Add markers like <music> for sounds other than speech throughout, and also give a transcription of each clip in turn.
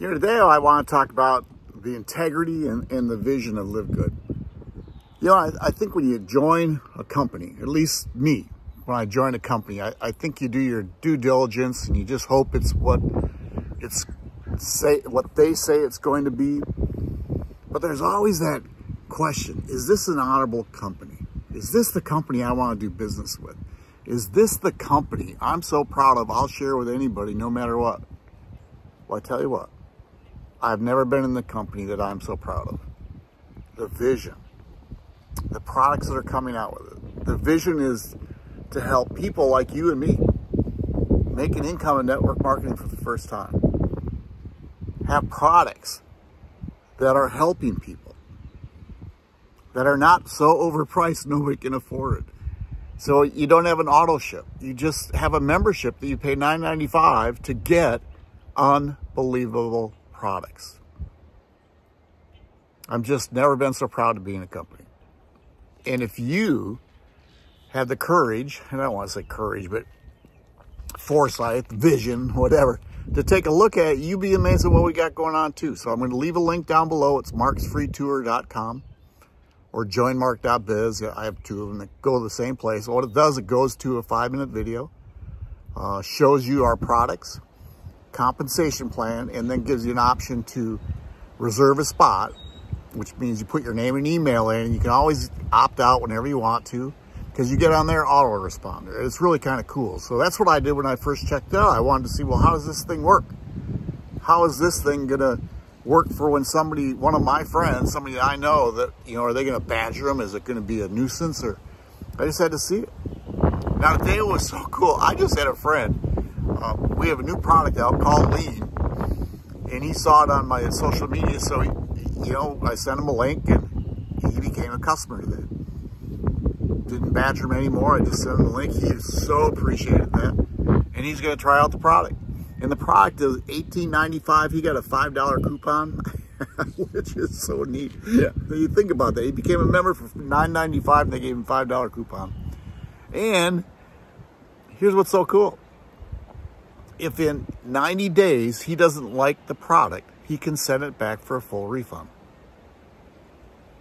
Here today, I want to talk about the integrity and, and the vision of Live Good. You know, I, I, think when you join a company, at least me, when I join a company, I, I think you do your due diligence and you just hope it's what it's say what they say it's going to be. But there's always that question, is this an honorable company? Is this the company I want to do business with? Is this the company I'm so proud of I'll share with anybody no matter what? Well, I tell you what, I've never been in the company that I'm so proud of. The vision, the products that are coming out with it. The vision is to help people like you and me make an income in network marketing for the first time. Have products that are helping people, that are not so overpriced nobody can afford it. So you don't have an auto ship. You just have a membership that you pay $9.95 to get unbelievable products. I'm just never been so proud to be in a company. And if you have the courage, and I don't want to say courage, but foresight, vision, whatever, to take a look at you'd be amazed at what we got going on too. So I'm going to leave a link down below. It's marksfreetour.com or joinmark.biz. I have two of them that go to the same place. What it does, it goes to a five minute video, uh, shows you our products, compensation plan and then gives you an option to reserve a spot, which means you put your name and email in and you can always opt out whenever you want to because you get on there autoresponder. It's really kind of cool. So that's what I did when I first checked out. I wanted to see, well, how does this thing work? How is this thing going to work for when somebody, one of my friends, somebody I know that, you know, are they going to badger them? Is it going to be a nuisance or I just had to see it. Now today was so cool. I just had a friend uh, we have a new product out called Lean, and he saw it on my social media. So, he, you know, I sent him a link, and he became a customer then. Didn't badger him anymore. I just sent him the link. He so appreciated that, and he's going to try out the product. And the product is $18.95. He got a $5 coupon, <laughs> which is so neat. Yeah. You think about that. He became a member for $9.95, and they gave him $5 coupon. And here's what's so cool if in 90 days he doesn't like the product, he can send it back for a full refund.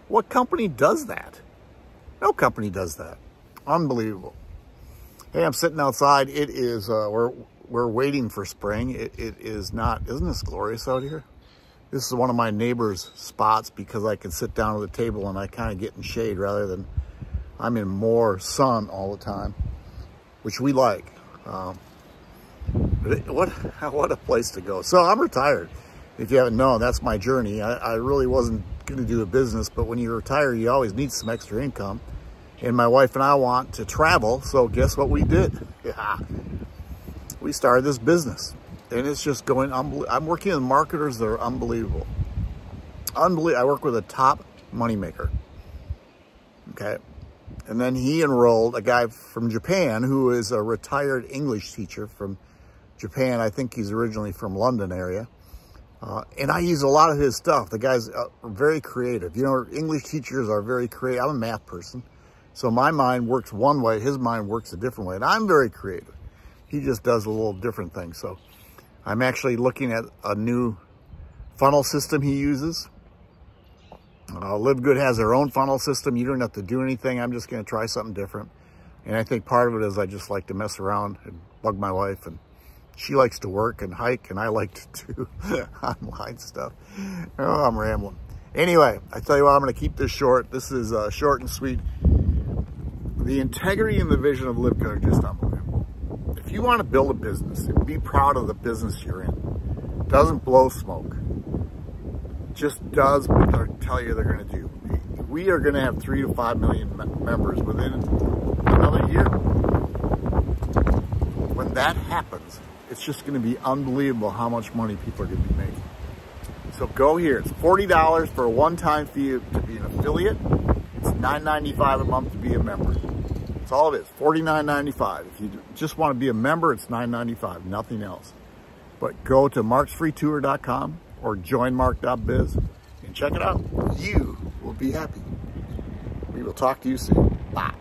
What company does that? No company does that. Unbelievable. Hey, I'm sitting outside. It is, uh, we're, we're waiting for spring. It, it is not, isn't this glorious out here? This is one of my neighbor's spots because I can sit down at the table and I kind of get in shade rather than I'm in more sun all the time, which we like. Um, what, <laughs> what a place to go. So I'm retired. If you haven't known, that's my journey. I, I really wasn't going to do a business, but when you retire, you always need some extra income. And my wife and I want to travel, so guess what we did? Yeah, <laughs> we started this business. And it's just going, I'm working with marketers that are unbelievable. Unbelievable. I work with a top moneymaker. Okay. And then he enrolled a guy from Japan who is a retired English teacher from Japan. I think he's originally from London area. Uh, and I use a lot of his stuff. The guy's uh, very creative. You know, English teachers are very creative. I'm a math person. So my mind works one way. His mind works a different way. And I'm very creative. He just does a little different thing. So I'm actually looking at a new funnel system he uses. Uh, Live Good has their own funnel system. You don't have to do anything. I'm just going to try something different. And I think part of it is I just like to mess around and bug my wife and she likes to work and hike, and I like to do <laughs> online stuff. Oh, I'm rambling. Anyway, I tell you what, I'm going to keep this short. This is uh, short and sweet. The integrity and the vision of Good are just unbelievable. If you want to build a business be proud of the business you're in, doesn't blow smoke, just does what they tell you they're going to do. We are going to have three to five million members within another year. When that happens, it's just going to be unbelievable how much money people are going to be making. So go here. It's $40 for a one-time fee to be an affiliate. It's $9.95 a month to be a member. That's all it is, $49.95. If you just want to be a member, it's $9.95, nothing else. But go to marksfreetour.com or joinmark.biz and check it out. You will be happy. We will talk to you soon. Bye.